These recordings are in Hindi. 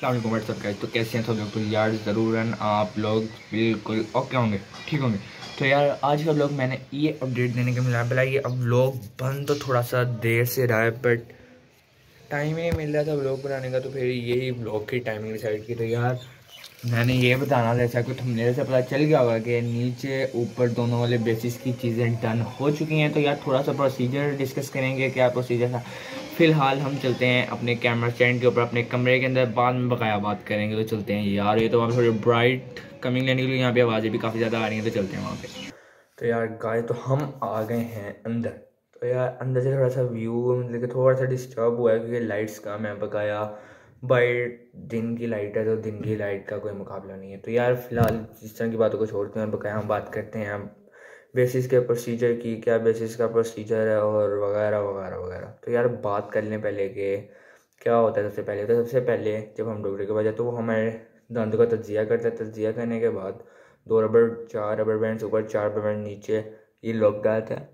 सब तो कैसे हैं? सब लोग तो यार ज़रूर आप लोग बिल्कुल ओके होंगे, ठीक होंगे। तो यार, आज का ब्लॉग मैंने ये अपडेट देने के मिला पहला ये अब ब्लॉग बंद तो थोड़ा सा देर से रहा है बट टाइम ही नहीं मिल रहा था ब्लॉग बनाने का तो फिर यही ब्लॉग की टाइमिंग डिसाइड की। तो यार, मैंने ये बताना जैसा कुछ मेरे से पता चल गया होगा कि नीचे ऊपर दोनों वाले बेसिस की चीज़ें डन हो चुकी हैं तो यार थोड़ा सा प्रोसीजर डिस्कस करेंगे क्या प्रोसीजर था। फ़िलहाल हम चलते हैं अपने कैमरा स्टैंड के ऊपर, अपने कमरे के अंदर, बाद में बकाया बात करेंगे तो चलते हैं। यार, ये तो वहाँ थोड़ी ब्राइट कमिंग लेने के लिए यहाँ पे आवाज़ें भी काफ़ी ज़्यादा आ रही हैं तो चलते हैं वहाँ पे। तो यार गाय तो हम आ गए हैं अंदर। तो यार, अंदर से थोड़ा सा व्यू मतलब कि थोड़ा सा डिस्टर्ब हुआ है, क्योंकि लाइट्स का मैं बकाया बाई दिन की लाइट है तो दिन की लाइट का कोई मुकाबला नहीं है। तो यार, फ़िलहाल इस तरह की बातों को छोड़ते हैं बकाया हम बात करते हैं। बेसिस के प्रोसीजर की क्या बेसिस का प्रोसीजर है और वगैरह वगैरह वगैरह। तो यार बात कर लें पहले कि क्या होता है सबसे पहले। तो सबसे पहले जब हम डॉक्टर के पास जाते तो वो हमारे दांतों का तजिया करते हैं। तजिया करने के बाद दो रबड़ चार रबर बैंड ऊपर, चार रबर बैंड नीचे, ये लॉक डालता है।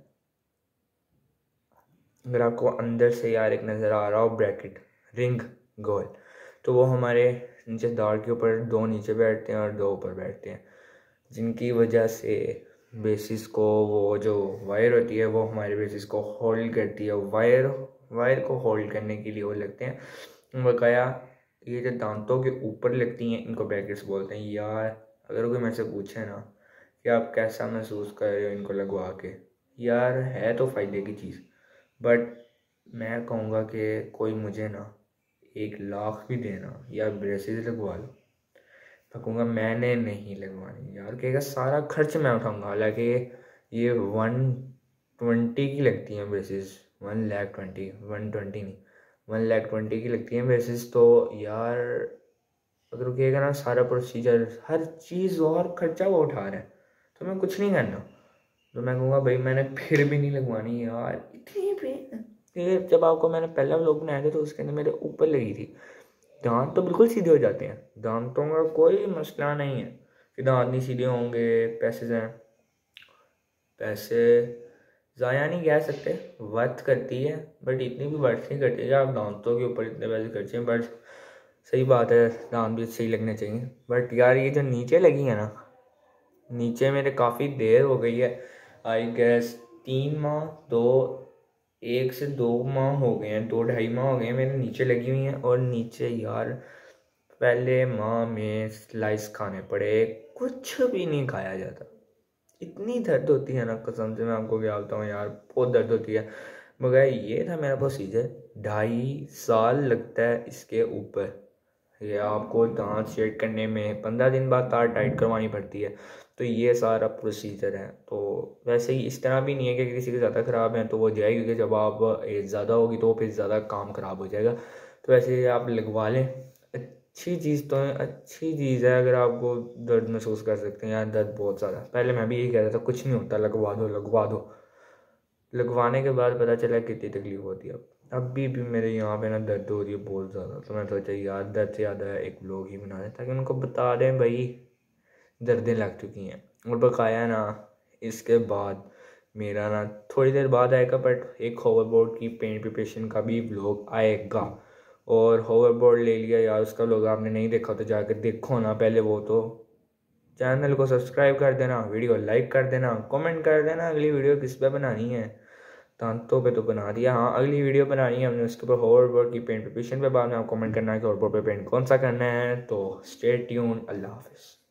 अगर आपको अंदर से यार एक नज़र आ रहा हो ब्रैकेट रिंग गोल तो वो हमारे नीचे दाढ़ के ऊपर दो नीचे बैठते हैं और दो ऊपर बैठते हैं, जिनकी वजह से बेसिस को वो जो वायर होती है, वो हमारे बेसिस को होल्ड करती है। वायर वायर को होल्ड करने के लिए वो लगते हैं। बकाया ये जो दांतों के ऊपर लगती हैं, इनको ब्रैकेट्स बोलते हैं। यार, अगर कोई मेरे से पूछे ना कि आप कैसा महसूस कर रहे हो इनको लगवा के, यार, है तो फ़ायदे की चीज़। बट मैं कहूँगा कि कोई मुझे ना एक लाख भी देना या ब्रेसेस लगवा लो। मैं कहूँगा, मैंने नहीं लगवानी यार। कहेगा, सारा खर्च मैं उठाऊँगा। हालाँकि ये वन ट्वेंटी की लगती हैं braces one lakh twenty one twenty नहीं वन लैख ट्वेंटी की लगती हैं ब्रेसेस तो यार, अगर कहेगा ना, सारा प्रोसीजर हर चीज़ और खर्चा वो उठा रहा है तो मैं कुछ नहीं करना। तो मैं कहूँगा, भाई, मैंने फिर भी नहीं लगवानी यार। इतनी ये जब आपको मैंने पहला लोग बनाया था तो उसके अंदर मेरे ऊपर लगी थी। दांत तो बिल्कुल सीधे हो जाते हैं। दांतों का कोई मसला नहीं है। कि दांत नहीं सीधे होंगे, पैसे जाए पैसे ज़ाया नहीं कह सकते वर्थ करती है बट इतनी भी वर्थ नहीं करती है आप दांतों के ऊपर इतने पैसे खर्चे हैं बट सही बात है, दांत भी सही लगने चाहिए। बट यार ये जो नीचे लगी है ना, नीचे मेरे काफ़ी देर हो गई है। आई गैस तीन माह, दो एक से दो माह हो गए हैं, दो ढाई माह हो गए हैं, मेरे नीचे लगी हुई हैं और नीचे यार पहले माह में स्लाइस खाने पड़े, कुछ भी नहीं खाया जाता। इतनी दर्द होती है ना कसम से, मैं आपको क्या बोलता हूँ यार, बहुत दर्द होती है। मगर ये था मेरा प्रोसीजर ढाई साल लगता है इसके ऊपर। ये आपको दांत शेड करने में पंद्रह दिन बाद तार टाइट करवानी पड़ती है। तो ये सारा प्रोसीजर है। तो वैसे ही इस तरह भी नहीं है कि किसी के ज़्यादा ख़राब है तो वो जाएगी, क्योंकि जब आप एज ज़्यादा होगी तो फिर ज़्यादा काम ख़राब हो जाएगा। तो वैसे आप लगवा लें। अच्छी चीज़ तो है, अच्छी चीज़ है अगर आपको दर्द महसूस कर सकते हैं यार दर्द बहुत ज़्यादा। पहले मैं भी यही कह रहा था, कुछ नहीं होता, लगवा दो लगवा दो। लगवाने के बाद पता चला कितनी तकलीफ़ होती है अब। अभी भी मेरे यहाँ पे ना दर्द हो रही है बहुत ज़्यादा तो मैं सोचा यार दर्द से ज़्यादा एक ब्लॉग ही बना दें ताकि उनको बता दें भाई, दर्दें लग चुकी हैं। और बकाया ना, इसके बाद मेरा ना थोड़ी देर बाद आएगा बट एक होवरबोर्ड की पेंट प्रिपरेशन का भी ब्लॉग आएगा। और होवरबोर्ड ले लिया यार, उसका ब्लॉग आपने नहीं देखा तो जाकर देखो ना पहले वो तो। चैनल को सब्सक्राइब कर देना वीडियो लाइक कर देना कमेंट कर देना, अगली वीडियो किस पे बनानी है। दांतों पे तो बना दिया। हाँ अगली वीडियो बनानी है हमने, उसके ऊपर होवरबोर्ड की पेंट प्रिपरेशन पे बाद में आप कमेंट करना है कि होवरबोर्ड पे पेंट कौन सा करना है। तो स्टे ट्यून अल्लाह हाफिज़।